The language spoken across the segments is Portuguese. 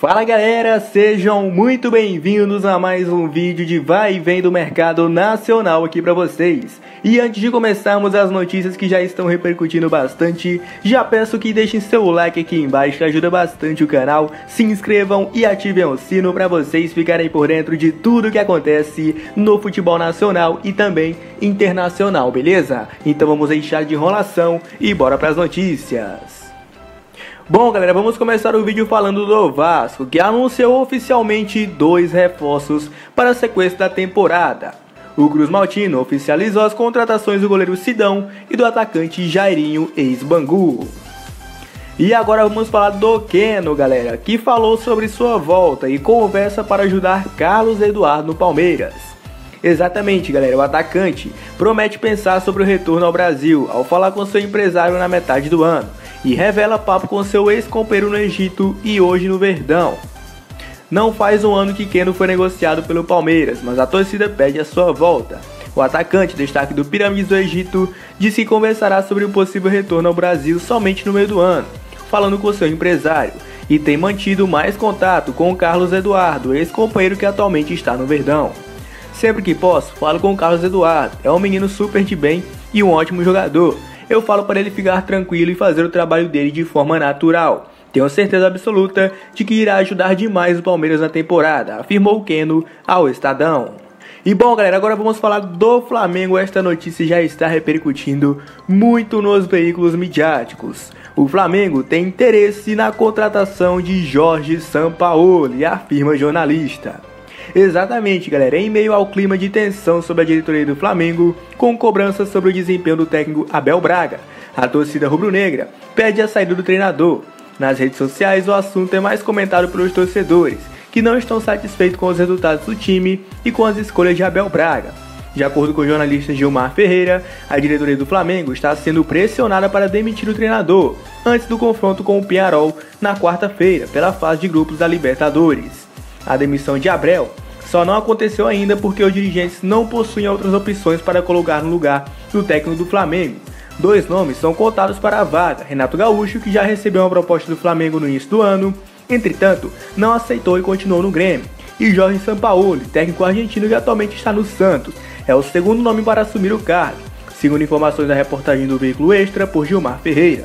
Fala galera, sejam muito bem-vindos a mais um vídeo de vai e vem do mercado nacional aqui para vocês. E antes de começarmos as notícias que já estão repercutindo bastante, já peço que deixem seu like aqui embaixo que ajuda bastante o canal, se inscrevam e ativem o sino para vocês ficarem por dentro de tudo que acontece no futebol nacional e também internacional, beleza? Então vamos deixar de enrolação e bora para as notícias. Bom, galera, vamos começar o vídeo falando do Vasco, que anunciou oficialmente dois reforços para a sequência da temporada. O Cruz Maltino oficializou as contratações do goleiro Sidão e do atacante Jairinho ex-Bangu. E agora vamos falar do Keno, galera, que falou sobre sua volta e conversa para ajudar Carlos Eduardo no Palmeiras. Exatamente, galera, o atacante promete pensar sobre o retorno ao Brasil ao falar com seu empresário na metade do ano e revela papo com seu ex-companheiro no Egito e hoje no Verdão. Não faz um ano que Keno foi negociado pelo Palmeiras, mas a torcida pede a sua volta. O atacante, destaque do Pirâmides do Egito, disse que conversará sobre o possível retorno ao Brasil somente no meio do ano, falando com seu empresário, e tem mantido mais contato com o Carlos Eduardo, ex-companheiro que atualmente está no Verdão. Sempre que posso, falo com o Carlos Eduardo, é um menino super de bem e um ótimo jogador, eu falo para ele ficar tranquilo e fazer o trabalho dele de forma natural. Tenho certeza absoluta de que irá ajudar demais o Palmeiras na temporada, afirmou Keno ao Estadão. E bom, galera, agora vamos falar do Flamengo. Esta notícia já está repercutindo muito nos veículos midiáticos. O Flamengo tem interesse na contratação de Jorge Sampaoli, afirma jornalista. Exatamente, galera. Em meio ao clima de tensão sobre a diretoria do Flamengo, com cobranças sobre o desempenho do técnico Abel Braga, a torcida rubro-negra pede a saída do treinador. Nas redes sociais, o assunto é mais comentado pelos torcedores, que não estão satisfeitos com os resultados do time e com as escolhas de Abel Braga. De acordo com o jornalista Gilmar Ferreira, a diretoria do Flamengo está sendo pressionada para demitir o treinador antes do confronto com o Penharol na quarta-feira pela fase de grupos da Libertadores. A demissão de Abel só não aconteceu ainda porque os dirigentes não possuem outras opções para colocar no lugar do técnico do Flamengo. Dois nomes são contados para a vaga: Renato Gaúcho, que já recebeu uma proposta do Flamengo no início do ano, entretanto, não aceitou e continuou no Grêmio, e Jorge Sampaoli, técnico argentino que atualmente está no Santos, é o segundo nome para assumir o cargo, segundo informações da reportagem do veículo Extra por Gilmar Ferreira.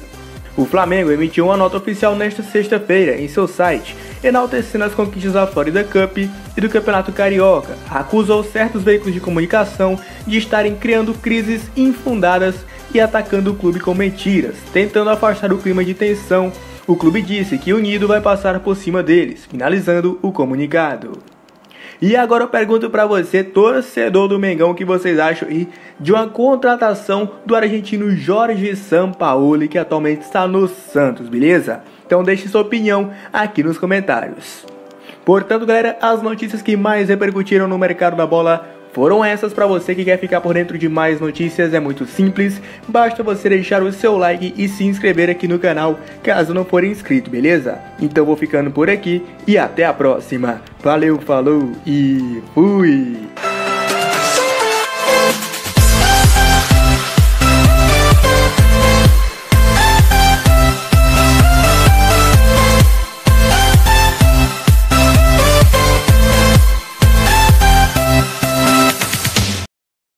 O Flamengo emitiu uma nota oficial nesta sexta-feira em seu site, enaltecendo as conquistas da Florida Cup e do Campeonato Carioca, acusou certos veículos de comunicação de estarem criando crises infundadas e atacando o clube com mentiras, tentando afastar o clima de tensão. O clube disse que Unido vai passar por cima deles, finalizando o comunicado. E agora eu pergunto para você, torcedor do Mengão, o que vocês acham de uma contratação do argentino Jorge Sampaoli, que atualmente está no Santos, beleza? Então deixe sua opinião aqui nos comentários. Portanto, galera, as notícias que mais repercutiram no mercado da bola foram essas para você que quer ficar por dentro de mais notícias, é muito simples, basta você deixar o seu like e se inscrever aqui no canal, caso não for inscrito, beleza? Então vou ficando por aqui e até a próxima. Valeu, falou e fui!